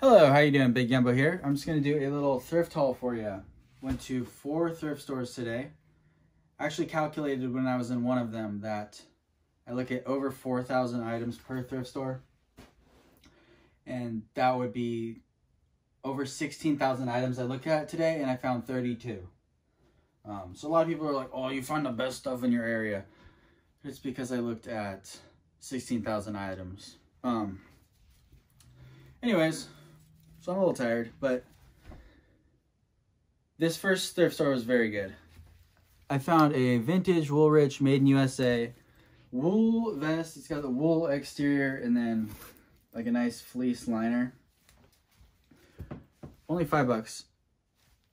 Hello, how you doing? Big Yumbo here. I'm just going to do a little thrift haul for you. Went to four thrift stores today. Actually calculated when I was in one of them that I look at over 4,000 items per thrift store. And that would be over 16,000 items I looked at today and I found 32. Um, so a lot of people are like, oh, you find the best stuff in your area. It's because I looked at 16,000 items. Um, anyways, so I'm a little tired, but this first thrift store was very good. I found a vintage Woolrich made in USA wool vest. It's got the wool exterior and then like a nice fleece liner. Only five bucks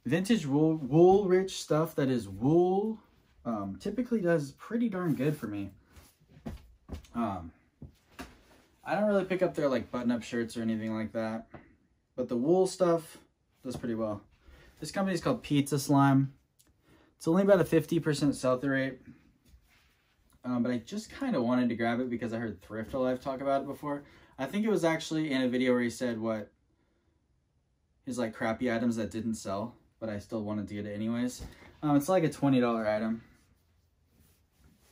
vintage wool Woolrich stuff that is wool um, typically does pretty darn good for me. Um, I don't really pick up their like button-up shirts or anything like that, but the wool stuff does pretty well. This company is called Pizza Slime. It's only about a 50% sell-through rate, um, but I just kind of wanted to grab it because I heard Thrift Alive talk about it before. I think it was actually in a video where he said what his like crappy items that didn't sell but I still wanted to get it anyways. Um, it's like a $20 item.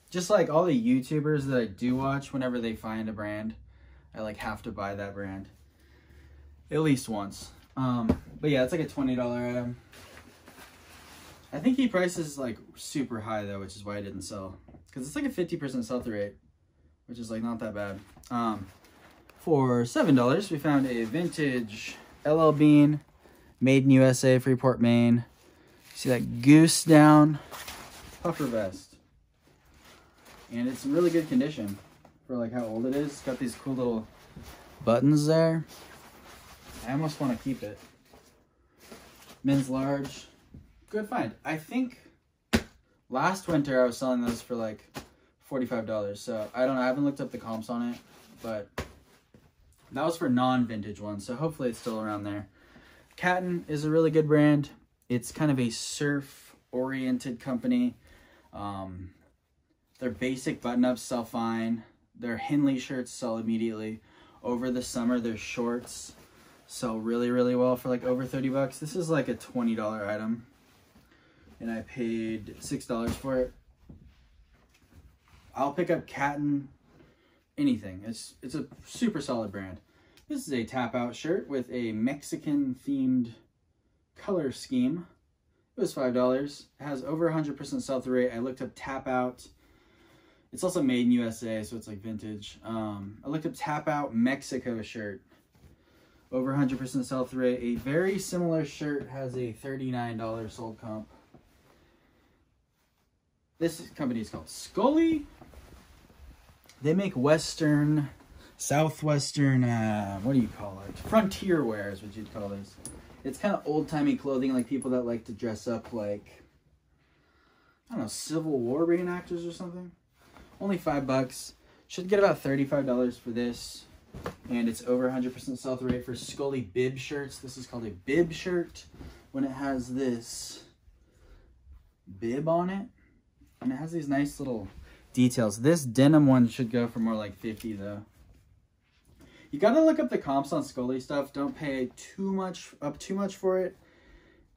Just like all the YouTubers that I do watch, whenever they find a brand, I like have to buy that brand. At least once. Um, but yeah, it's like a $20 item. I think he prices like super high though, which is why I didn't sell. Because it's like a 50% sell-through rate, which is like not that bad. Um, for $7, we found a vintage LL Bean Made in USA, Freeport, Maine. See that goose down puffer vest. And it's in really good condition for like how old it is. It's got these cool little buttons there. I almost want to keep it. Men's large. Good find. I think last winter I was selling those for like $45. So I don't know. I haven't looked up the comps on it. But that was for non-vintage ones. So hopefully it's still around there. Katin is a really good brand. It's kind of a surf-oriented company. Um, their basic button-ups sell fine. Their Henley shirts sell immediately. Over the summer, their shorts sell really, really well for like over 30 bucks. This is like a $20 item. And I paid $6 for it. I'll pick up Katin anything. It's it's a super solid brand. This is a Tapout shirt with a Mexican themed color scheme. It was $5. It has over 100% sell-through rate. I looked up Tapout. It's also made in USA, so it's like vintage. Um, I looked up Tapout Mexico shirt. Over 100% sell-through rate. A very similar shirt has a $39 sold comp. This company is called Scully. They make Western southwestern uh, what do you call it frontier wear is what you'd call this it's kind of old-timey clothing like people that like to dress up like i don't know civil war reenactors or something only five bucks should get about $35 for this and it's over 100% sell-through rate for Scully bib shirts this is called a bib shirt when it has this bib on it and it has these nice little details this denim one should go for more like 50 though you got to look up the comps on Scully stuff. Don't pay too much up too much for it.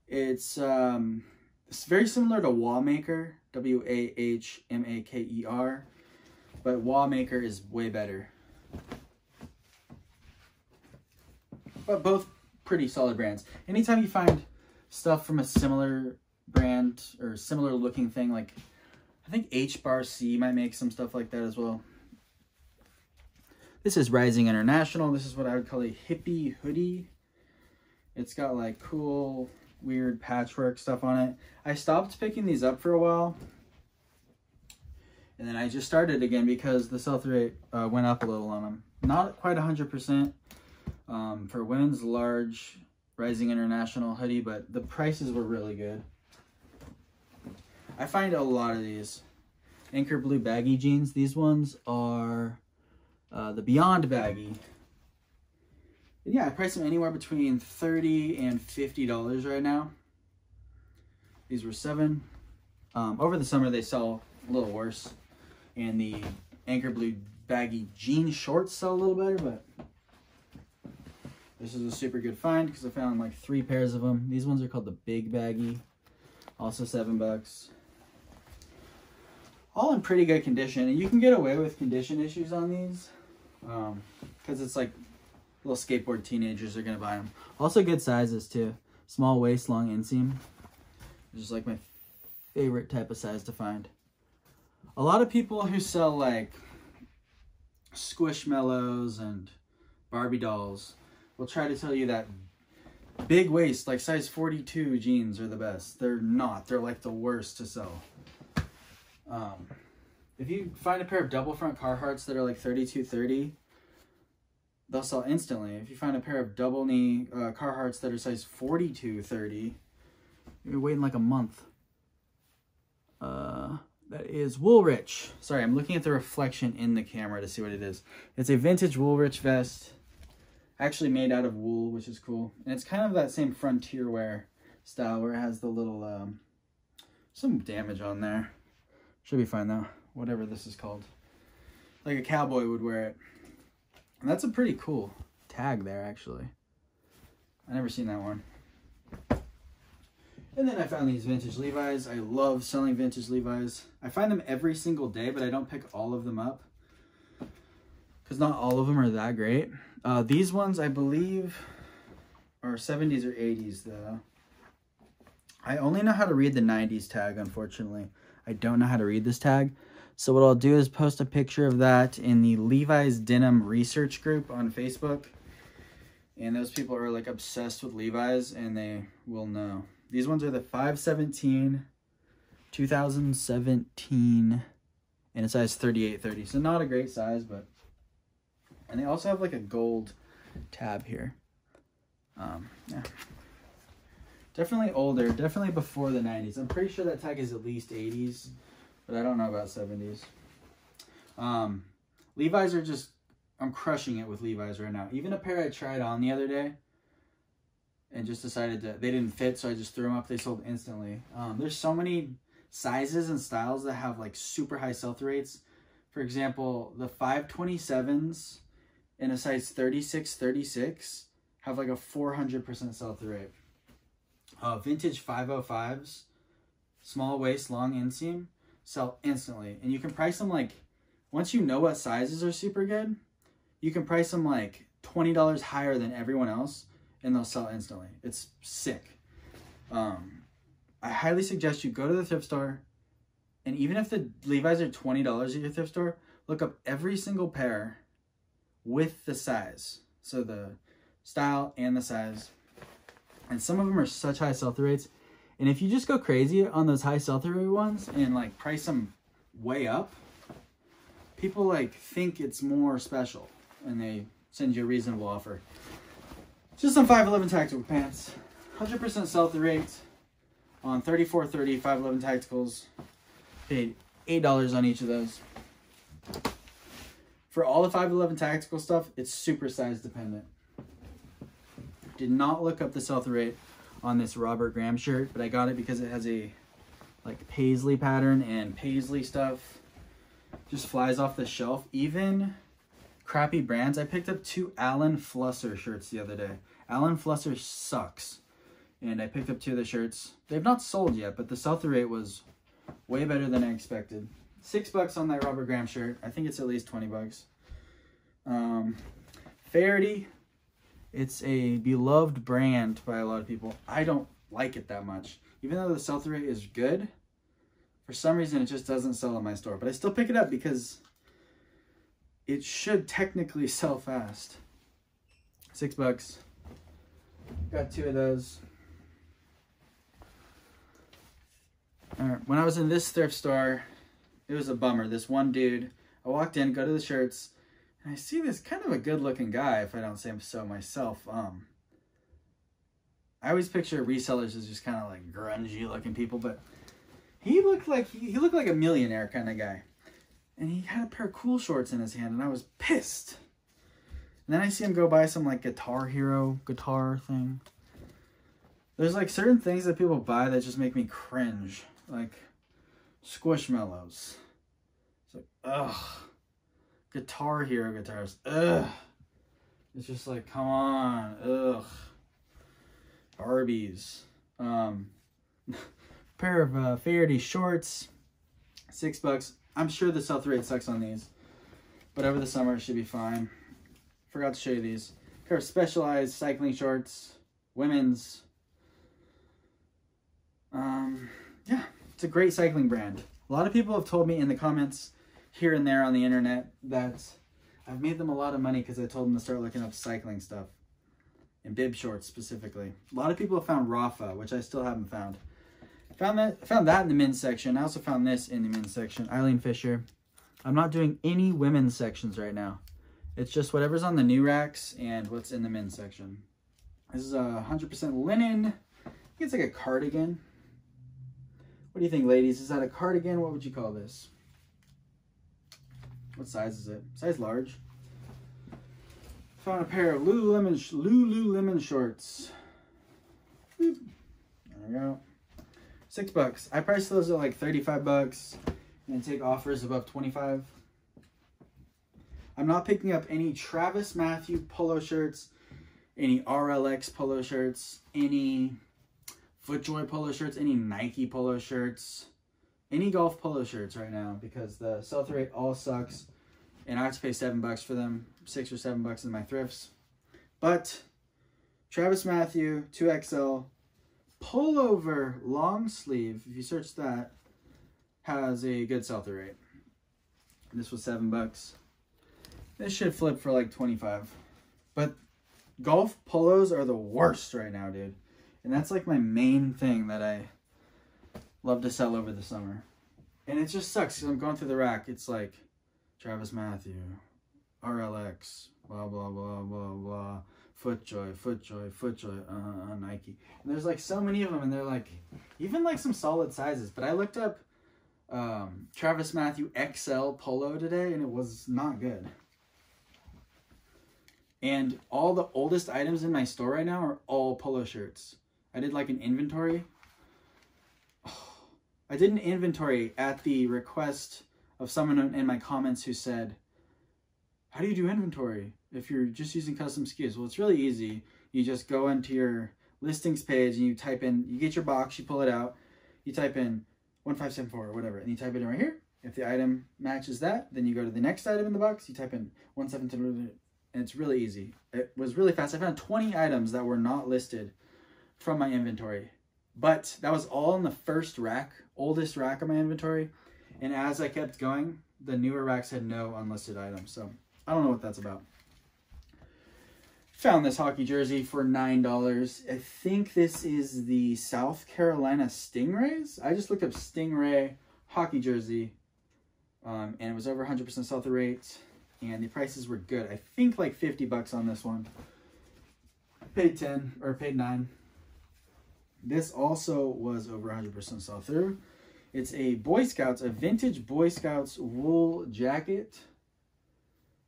It's um, it's very similar to Wahmaker, W A H M A K E R, but Wahmaker is way better. But both pretty solid brands. Anytime you find stuff from a similar brand or similar looking thing, like I think H Bar C might make some stuff like that as well. This is Rising International. This is what I would call a hippie hoodie. It's got like cool, weird patchwork stuff on it. I stopped picking these up for a while. And then I just started again because the sell-through rate uh, went up a little on them. Not quite 100% um, for women's large Rising International hoodie, but the prices were really good. I find a lot of these. Anchor Blue baggy jeans. These ones are uh, the Beyond baggy. And yeah, I price them anywhere between 30 and $50 right now. These were seven. Um, over the summer, they sell a little worse. And the Anchor Blue baggy jean shorts sell a little better, but This is a super good find because I found like three pairs of them. These ones are called the Big Baggy. Also seven bucks. All in pretty good condition. And you can get away with condition issues on these. Because um, it's like little skateboard teenagers are going to buy them. Also good sizes too. Small waist, long inseam. Just like my favorite type of size to find. A lot of people who sell like squishmallows and Barbie dolls will try to tell you that big waist, like size 42 jeans are the best. They're not. They're like the worst to sell. Um, if you find a pair of double front Carhartts that are like 3230, they'll sell instantly. If you find a pair of double knee uh, Carhartts that are size 4230, you're waiting like a month. Uh, that is Woolrich. Sorry, I'm looking at the reflection in the camera to see what it is. It's a vintage Woolrich vest. Actually made out of wool, which is cool. And it's kind of that same frontier wear style where it has the little, um, some damage on there. Should be fine though, whatever this is called. Like a cowboy would wear it. And that's a pretty cool tag there, actually. I never seen that one. And then I found these vintage Levi's. I love selling vintage Levi's. I find them every single day, but I don't pick all of them up. Because not all of them are that great. Uh, these ones, I believe, are 70s or 80s, though. I only know how to read the 90s tag, unfortunately. I don't know how to read this tag. So what I'll do is post a picture of that in the Levi's Denim Research Group on Facebook. And those people are like obsessed with Levi's and they will know. These ones are the 517 2017 and a size 3830. So not a great size, but and they also have like a gold tab here. Um, yeah. Definitely older, definitely before the 90s. I'm pretty sure that tag is at least 80s, but I don't know about 70s. Um, Levi's are just, I'm crushing it with Levi's right now. Even a pair I tried on the other day and just decided that they didn't fit, so I just threw them up. They sold instantly. Um, there's so many sizes and styles that have like super high sell-through rates. For example, the 527s in a size 36, 36 have like a 400% sell-through rate uh, vintage 505s, small waist, long inseam, sell instantly. And you can price them like, once you know what sizes are super good, you can price them like $20 higher than everyone else and they'll sell instantly. It's sick. Um, I highly suggest you go to the thrift store and even if the Levi's are $20 at your thrift store, look up every single pair with the size. So the style and the size and some of them are such high sell-through rates. And if you just go crazy on those high sell-through ones and like price them way up, people like think it's more special and they send you a reasonable offer. Just some 511 tactical pants. 100% sell-through rate on 3430 511 tacticals. Paid $8 on each of those. For all the 511 tactical stuff, it's super size dependent. Did not look up the sell-through rate on this Robert Graham shirt, but I got it because it has a like paisley pattern and paisley stuff just flies off the shelf. Even crappy brands. I picked up two Alan Flusser shirts the other day. Alan Flusser sucks. And I picked up two of the shirts. They've not sold yet, but the sell-through rate was way better than I expected. Six bucks on that Robert Graham shirt. I think it's at least 20 bucks. Um, Faherty, it's a beloved brand by a lot of people. I don't like it that much. Even though the sell-through rate is good, for some reason it just doesn't sell in my store. But I still pick it up because it should technically sell fast. Six bucks. Got two of those. All right, When I was in this thrift store, it was a bummer. This one dude, I walked in, go to the shirts, and I see this kind of a good looking guy, if I don't say so myself. Um, I always picture resellers as just kind of like grungy looking people, but he looked like he, he looked like a millionaire kind of guy. And he had a pair of cool shorts in his hand, and I was pissed. And then I see him go buy some like Guitar Hero guitar thing. There's like certain things that people buy that just make me cringe. Like Squishmallows. It's like, ugh. Guitar Hero guitars. Ugh. It's just like, come on. Ugh. Arby's. Um, pair of uh, Faherty shorts. Six bucks. I'm sure the sell rate sucks on these. But over the summer, it should be fine. Forgot to show you these. Pair of specialized cycling shorts. Women's. Um, yeah, it's a great cycling brand. A lot of people have told me in the comments here and there on the internet that I've made them a lot of money because I told them to start looking up cycling stuff. And bib shorts specifically. A lot of people have found Rapha, which I still haven't found. Found that found that in the men's section. I also found this in the men's section. Eileen Fisher. I'm not doing any women's sections right now. It's just whatever's on the new racks and what's in the men's section. This is a 100% linen. I think it's like a cardigan. What do you think, ladies? Is that a cardigan? What would you call this? What size is it? Size large. Found a pair of Lululemon, Lululemon shorts. There we go. Six bucks. I priced those at like 35 bucks and take offers above 25. I'm not picking up any Travis Mathew polo shirts, any RLX polo shirts, any FootJoy polo shirts, any Nike polo shirts, any golf polo shirts right now because the sell-through rate all sucks and I have to pay seven bucks for them, six or seven bucks in my thrifts. But Travis Mathew 2XL pullover long sleeve, if you search that, has a good sell-through rate. This was seven bucks. This should flip for like 25. But golf polos are the worst right now, dude. And that's like my main thing that I love to sell over the summer. And it just sucks because I'm going through the rack. It's like Travis Mathew, RLX, blah, blah, blah, blah, blah. FootJoy, FootJoy, FootJoy, uh, uh, Nike. And there's like so many of them, and they're like, even like some solid sizes. But I looked up um, Travis Mathew XL Polo today, and it was not good. And all the oldest items in my store right now are all polo shirts. I did like an inventory. I did an inventory at the request of someone in my comments who said, how do you do inventory if you're just using custom SKUs? Well, it's really easy. You just go into your listings page and you type in, you get your box, you pull it out, you type in 1574 or whatever, and you type it in right here. If the item matches that, then you go to the next item in the box, you type in 172, and it's really easy. It was really fast. I found 20 items that were not listed from my inventory, but that was all in the first rack, oldest rack of my inventory. And as I kept going, the newer racks had no unlisted items. So I don't know what that's about. Found this hockey jersey for $9. I think this is the South Carolina Stingrays. I just looked up Stingray hockey jersey. Um, and it was over 100% sell through rate. And the prices were good. I think like 50 bucks on this one. Paid 10 or paid 9. This also was over 100% sell through. It's a Boy Scouts, a vintage Boy Scouts wool jacket.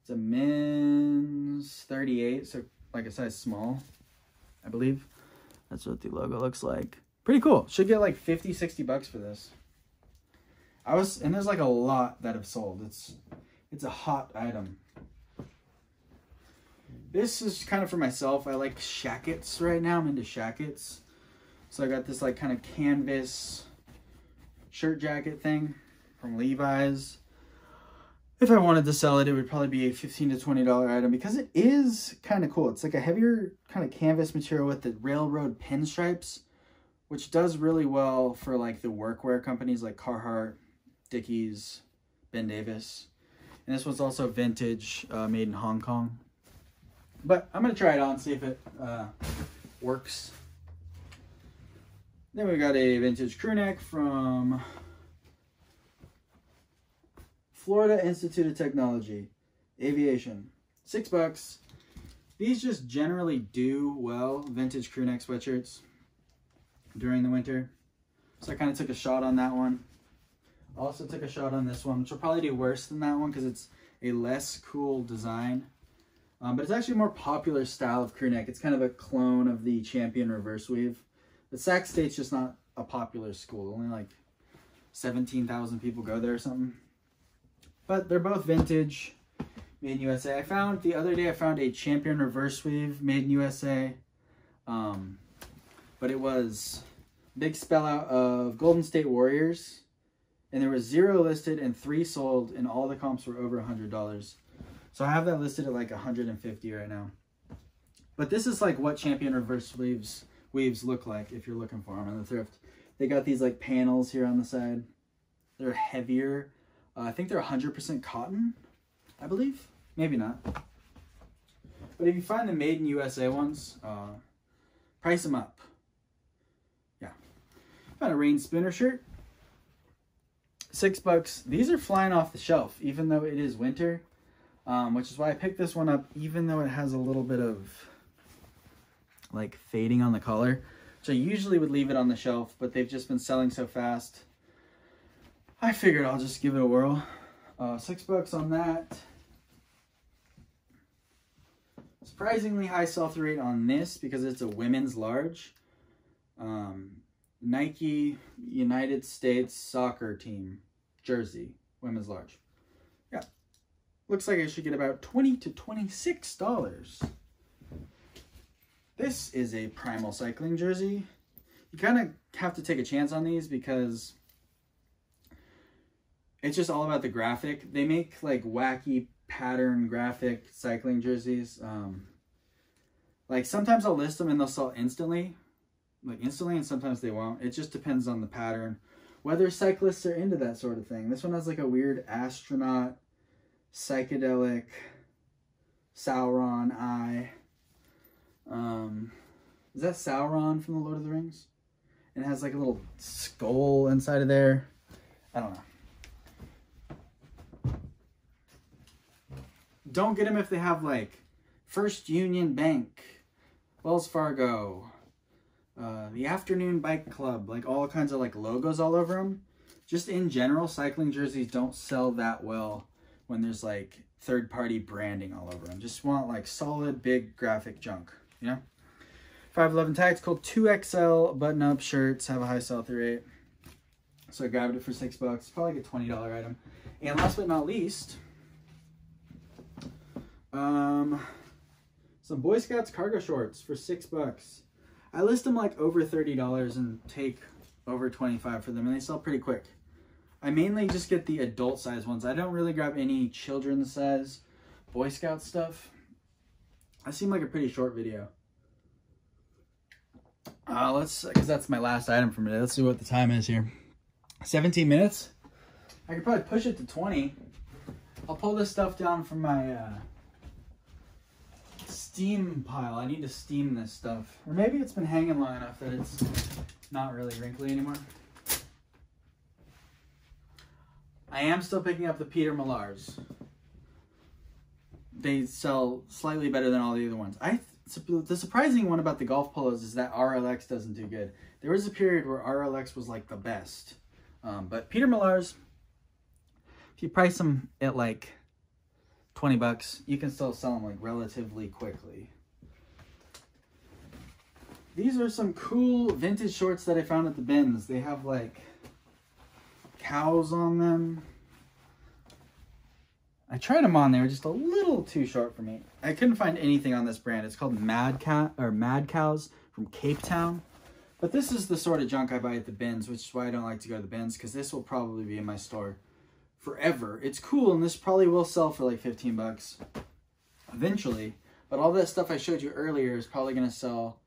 It's a men's 38, so like a size small, I believe. That's what the logo looks like. Pretty cool. Should get like 50, 60 bucks for this. I was, and there's like a lot that have sold. It's, it's a hot item. This is kind of for myself. I like shackets right now. I'm into shackets. So I got this like kind of canvas shirt jacket thing from Levi's if I wanted to sell it, it would probably be a 15 to $20 item because it is kind of cool. It's like a heavier kind of canvas material with the railroad pinstripes, which does really well for like the workwear companies like Carhartt, Dickies, Ben Davis. And this one's also vintage, uh, made in Hong Kong. But I'm going to try it on, see if it uh, works. Then we got a vintage crew neck from Florida Institute of Technology, aviation, six bucks. These just generally do well, vintage crew neck sweatshirts during the winter. So I kind of took a shot on that one. Also took a shot on this one, which will probably do worse than that one because it's a less cool design. Um, but it's actually a more popular style of crew neck. It's kind of a clone of the Champion reverse weave. The Sac State's just not a popular school. Only like 17,000 people go there or something. But they're both vintage, made in USA. I found the other day I found a champion reverse weave made in USA. Um, but it was big spell out of Golden State Warriors. And there was zero listed and three sold, and all the comps were over a hundred dollars. So I have that listed at like 150 right now. But this is like what champion reverse weaves weaves look like if you're looking for them in the thrift. They got these like panels here on the side. They're heavier. Uh, I think they're 100% cotton, I believe. Maybe not. But if you find the made in USA ones, uh, price them up. Yeah. Found a Reyn Spooner shirt. Six bucks. These are flying off the shelf, even though it is winter. Um, which is why I picked this one up, even though it has a little bit of like fading on the collar. So I usually would leave it on the shelf, but they've just been selling so fast. I figured I'll just give it a whirl. Uh, six bucks on that. Surprisingly high sell-through rate on this because it's a women's large. Um, Nike United States soccer team jersey, women's large. Yeah, looks like I should get about 20 to $26. This is a Primal Cycling jersey. You kind of have to take a chance on these because it's just all about the graphic. They make like wacky pattern graphic cycling jerseys. Um, like sometimes I'll list them and they'll sell instantly, like instantly, and sometimes they won't. It just depends on the pattern. Whether cyclists are into that sort of thing. This one has like a weird astronaut, psychedelic, Sauron eye. Um, is that Sauron from the Lord of the Rings? And it has like a little skull inside of there. I don't know. Don't get them if they have like First Union Bank, Wells Fargo, uh, the Afternoon Bike Club, like all kinds of like logos all over them. Just in general, cycling jerseys don't sell that well when there's like third party branding all over them. Just want like solid big graphic junk you know? 511 tactical 2XL button up shirts have a high sell through rate. So I grabbed it for six bucks. Probably like a $20 item. And last but not least, um, some Boy Scouts cargo shorts for six bucks. I list them like over $30 and take over 25 for them and they sell pretty quick. I mainly just get the adult size ones. I don't really grab any children's size Boy Scout stuff. That seemed like a pretty short video. Uh, let's, because that's my last item for today. Let's see what the time is here. 17 minutes. I could probably push it to 20. I'll pull this stuff down from my uh, steam pile. I need to steam this stuff. Or maybe it's been hanging long enough that it's not really wrinkly anymore. I am still picking up the Peter Millars they sell slightly better than all the other ones. I the surprising one about the golf polos is that RLX doesn't do good. There was a period where RLX was like the best, um, but Peter Millar's, if you price them at like twenty bucks, you can still sell them like relatively quickly. These are some cool vintage shorts that I found at the bins. They have like cows on them. I tried them on. They were just a little too short for me. I couldn't find anything on this brand. It's called Mad Cat or Mad Cows from Cape Town. But this is the sort of junk I buy at the bins, which is why I don't like to go to the bins because this will probably be in my store forever. It's cool and this probably will sell for like 15 bucks eventually. But all that stuff I showed you earlier is probably going to sell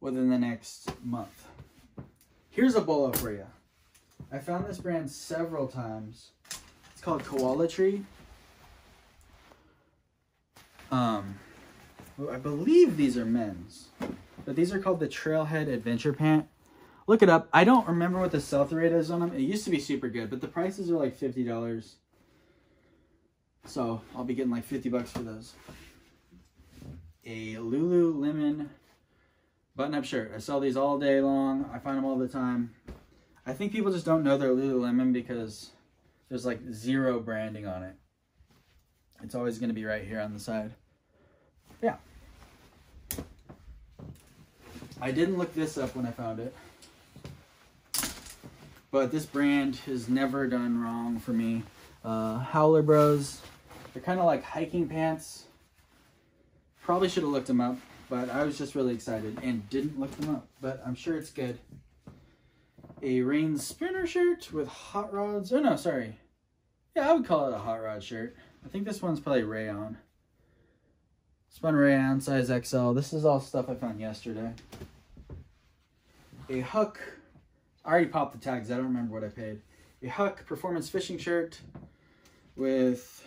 within the next month. Here's a bolo for you. I found this brand several times. It's called Koala Tree. Um, I believe these are men's, but these are called the Trailhead Adventure Pant. Look it up. I don't remember what the sell-through rate is on them. It used to be super good, but the prices are like fifty dollars. So I'll be getting like fifty bucks for those. A Lululemon button-up shirt. I sell these all day long. I find them all the time. I think people just don't know they're Lululemon because there's like zero branding on it. It's always going to be right here on the side. Yeah. I didn't look this up when I found it. But this brand has never done wrong for me. Uh, Howler Bros. They're kind of like hiking pants. Probably should have looked them up, but I was just really excited and didn't look them up, but I'm sure it's good. A Reyn Spooner shirt with hot rods. Oh no, sorry. Yeah, I would call it a hot rod shirt. I think this one's probably rayon. Spun rayon, size XL. This is all stuff I found yesterday. A HUK. I already popped the tags. I don't remember what I paid. A HUK performance fishing shirt with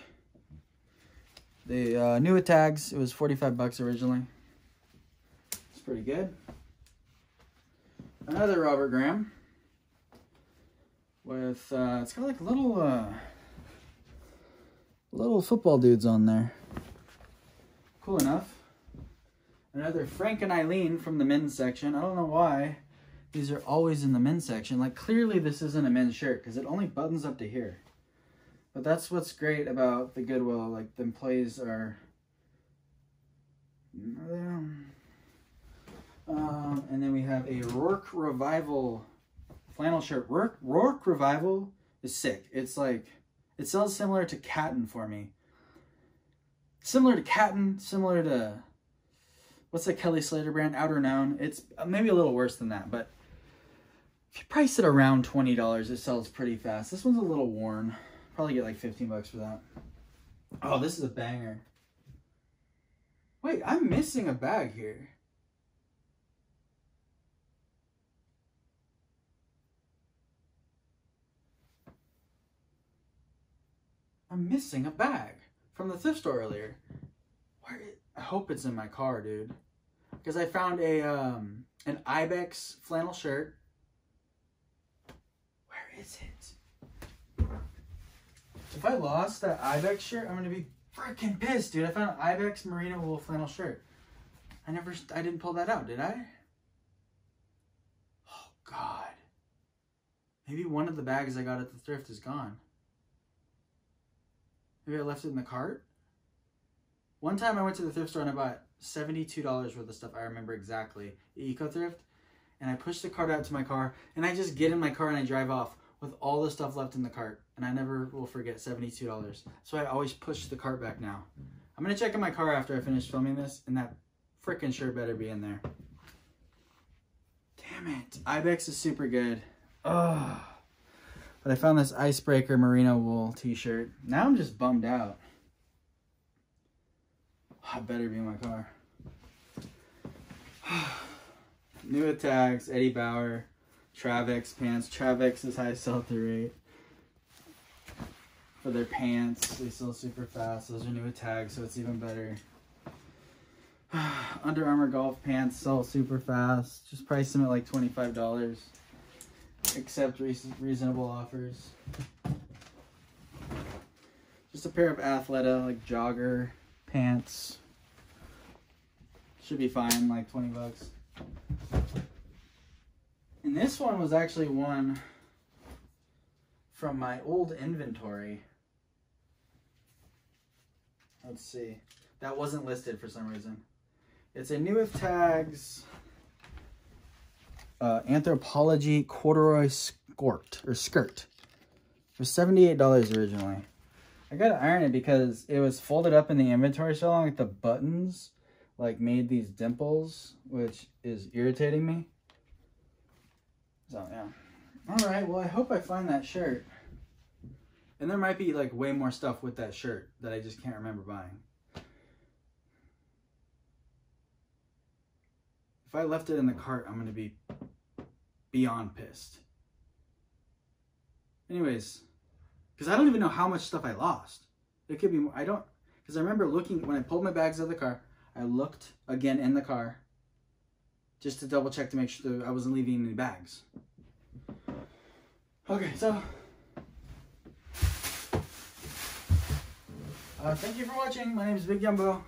the uh, new tags. It was 45 bucks originally. It's pretty good. Another Robert Graham with uh, it's got like little uh, little football dudes on there. Cool enough. Another Frank and Eileen from the men's section. I don't know why these are always in the men's section. Like clearly this isn't a men's shirt because it only buttons up to here. But that's what's great about the Goodwill. Like the employees are. Um, and then we have a Roark Revival flannel shirt. Roark, Roark Revival is sick. It's like, it sells similar to Katin for me. Similar to Katin, similar to, what's the Kelly Slater brand? Outerknown. It's uh, maybe a little worse than that, but if you price it around $20, it sells pretty fast. This one's a little worn. Probably get like 15 bucks for that. Oh, this is a banger. Wait, I'm missing a bag here. I'm missing a bag from the thrift store earlier. Where? I hope it's in my car, dude. Because I found a um an Ibex flannel shirt. Where is it? If I lost that Ibex shirt, I'm gonna be freaking pissed, dude. I found an Ibex merino wool flannel shirt. I never, I didn't pull that out, did I? Oh God. Maybe one of the bags I got at the thrift is gone. Maybe I left it in the cart. One time I went to the thrift store and I bought $72 worth of stuff. I remember exactly. Eco thrift. And I pushed the cart out to my car and I just get in my car and I drive off with all the stuff left in the cart. And I never will forget $72. So I always push the cart back now. I'm going to check in my car after I finish filming this and that freaking shirt better be in there. Damn it. Ibex is super good. Ugh. But I found this Icebreaker Merino Wool t-shirt. Now I'm just bummed out. Ah, I better be in my car. New tags, Eddie Bauer, Travex pants. Travex is high sell-through rate. For their pants, they sell super fast. Those are new tags, so it's even better. Under Armour golf pants sell super fast. Just price them at like $25 accept reasonable offers. Just a pair of Athleta, like jogger pants. Should be fine, like 20 bucks. And this one was actually one from my old inventory. Let's see. That wasn't listed for some reason. It's a new with tags uh, Anthropologie corduroy skirt or skirt for $78 originally. I gotta iron it because it was folded up in the inventory so long, the buttons like made these dimples, which is irritating me. So yeah. All right, well I hope I find that shirt. And there might be like way more stuff with that shirt that I just can't remember buying. If I left it in the cart, I'm gonna be beyond pissed. Anyways, because I don't even know how much stuff I lost. It could be more. I don't, because I remember looking, when I pulled my bags out of the car, I looked again in the car just to double check to make sure I wasn't leaving any bags. Okay, so. Uh, thank you for watching. My name is Big Yumbo.